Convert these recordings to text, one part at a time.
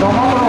Tomamos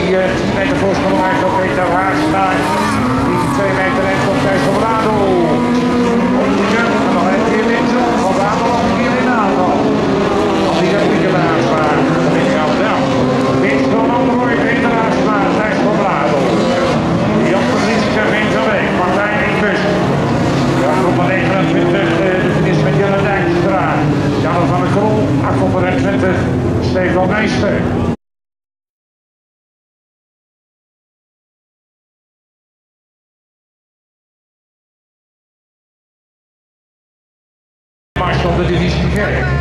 die uh, meter voorsprong maakt op Peter Haagsta. Die twee meter heeft van Thijs van Op de jump en nog in Van de aanval hier in de aanval. Als hij dat niet gedaan slaat, dan is hij down. Winst van Anderhooi, Peter Haagsta, Thijs Colorado. Jan van Rieske, Vince Alweer, Martijn Eekbus. Jan van 29, de is met Jelle Dijkstra. Jan van der Krol, 820, Stefan Meester. of the division carrier.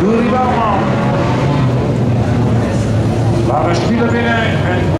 Duri Baumann. Wahre Spielerwille.